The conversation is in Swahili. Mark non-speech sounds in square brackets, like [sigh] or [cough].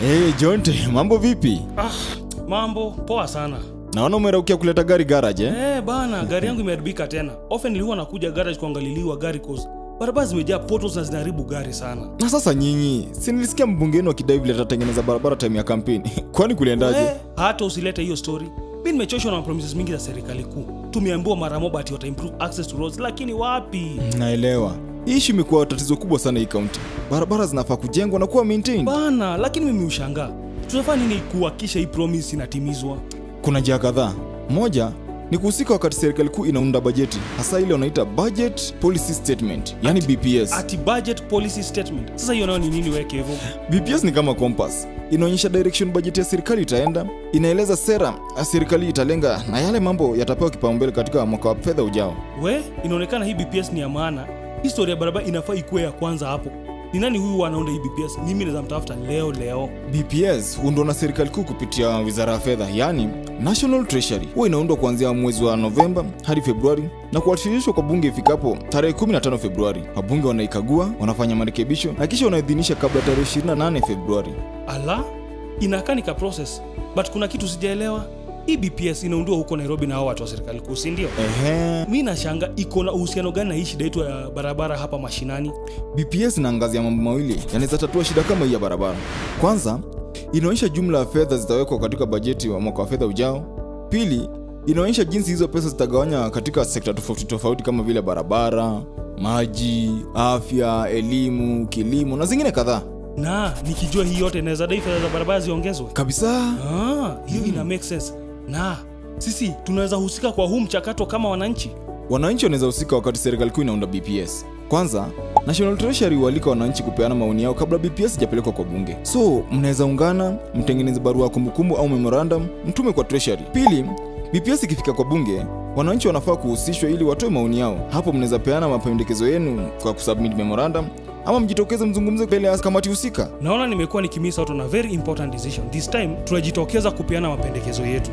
Hey, Jonte, mambo vipi? Ah, mambo poa sana. Naona umeraukia kuleta gari garage eh? Eh bana, gari yangu imeharibika tena. Often nilikuwa nakuja garage kuangaliliwa gari cause barabara zimejaa potholes na zinaharibu gari sana. Na sasa nyinyi, si nilisikia mbunge wenu akidai vile atatengeneza barabara time ya kampeni. [laughs] Kwani kuliendaje? Eh, hata usilete hiyo story. Mimi nimechoshwa na promises mingi za serikali kuu. Tumeambiwa mara moja ati wata improve access to roads, lakini wapi? Naelewa. Issue imekuwa tatizo kubwa sana hii kaunti. Barabara zinafaa kujengwa na kuwa maintained. Bana, lakini mimi ushangaa. Tunafanya nini kuhakikisha hii promise inatimizwa? Kuna njia kadhaa. Moja ni kuhusika wakati serikali kuu inaunda bajeti, hasa ile wanaita budget policy statement, yani BPS. Ati budget policy statement. Sasa hiyo nayo ni nini weke hivyo? BPS ni kama compass, inaonyesha direction bajeti ya serikali itaenda, inaeleza sera ya serikali italenga na yale mambo yatapewa kipaumbele katika mwaka wa fedha ujao. We, inaonekana hii BPS ni ya maana. Historia ya barabara inafaa ikuwe ya kwanza hapo. Ni nani huyu anaunda hii BPS? Mimi naweza mtafuta leo leo. BPS huundwa na serikali kuu kupitia wizara ya fedha, yani National Treasury. Huwa inaundwa kuanzia mwezi wa Novemba hadi Februari na kuwasilishwa kwa bunge ifikapo tarehe 15 Februari. Wabunge wanaikagua, wanafanya marekebisho na kisha wanaidhinisha kabla tarehe 28 Februari. Ala, inakaa nika process. But kuna kitu sijaelewa. Hii inaundua huko Nairobi na hao watu wa serikali kuu, si ndio? Ehe, Mimi nashanga iko na uhusiano gani na hii shida yetu ya barabara hapa mashinani? BPS inaangazia mambo mawili yanaweza tatua shida kama hii ya barabara. Kwanza, inaonyesha jumla ya fedha zitawekwa katika bajeti wa mwaka wa fedha ujao. Pili, inaonyesha jinsi hizo pesa zitagawanywa katika sekta tofauti tofauti kama vile barabara, maji, afya, elimu, kilimo na zingine kadhaa. Na nikijua hii yote inaweza dai fedha za barabara ziongezwe. Kabisa. Ah, hiyo ina make sense. Na sisi tunaweza husika kwa huu mchakato kama wananchi. Wananchi wanaweza husika wakati serikali kuu inaunda BPS. Kwanza, National Treasury hualika wananchi kupeana maoni yao kabla BPS ijapelekwa kwa bunge. So, mnaweza ungana, mtengeneze barua ya kumbukumbu au memorandum, mtume kwa Treasury. Pili, BPS ikifika kwa bunge, wananchi wanafaa kuhusishwa ili watoe maoni yao. Hapo mnaweza peana mapendekezo yenu kwa kusubmit memorandum ama mjitokeze mzungumze mbele ya kamati husika. Naona nimekuwa nikimisa watu na very important decision. This time tunajitokeza kupeana mapendekezo yetu.